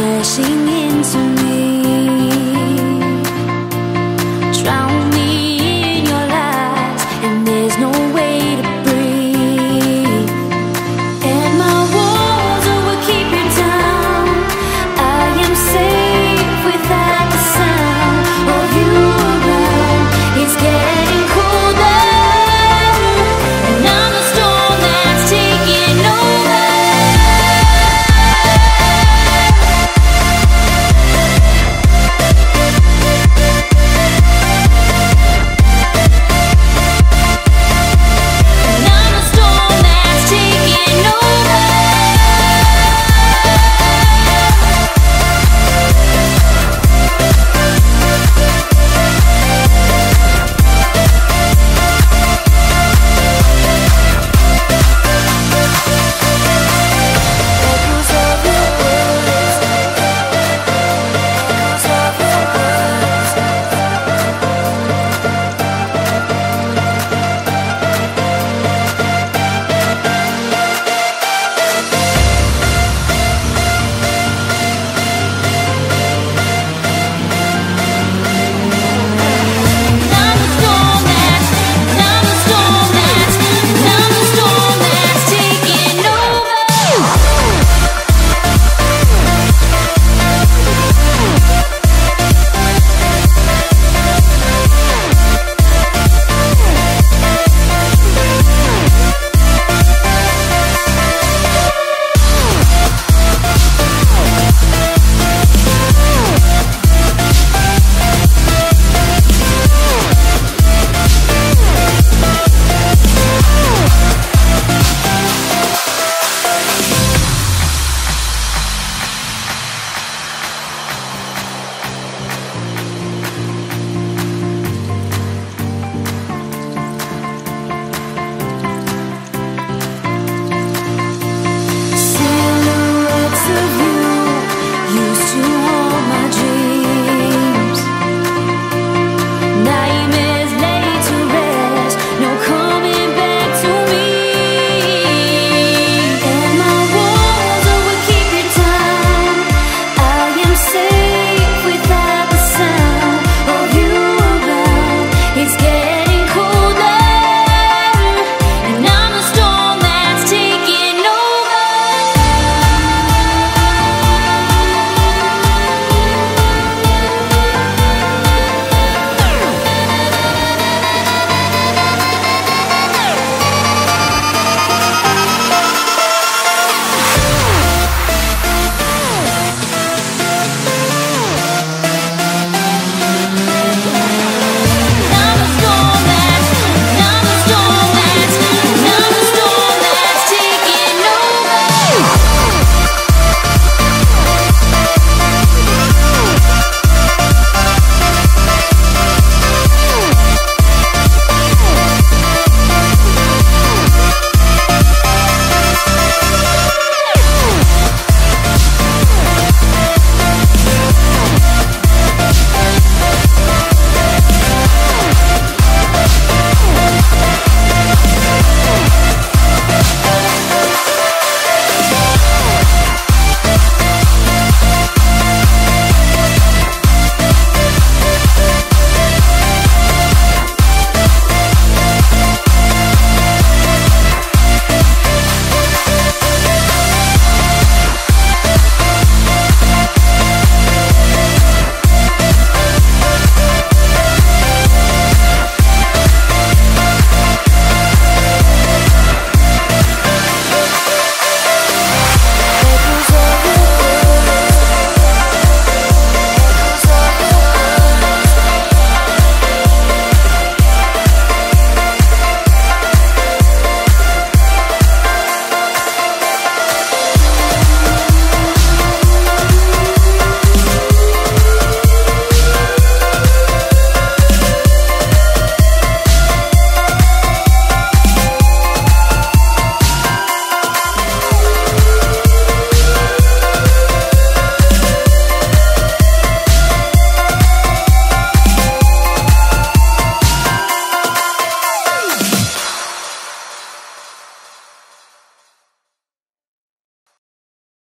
crashing into me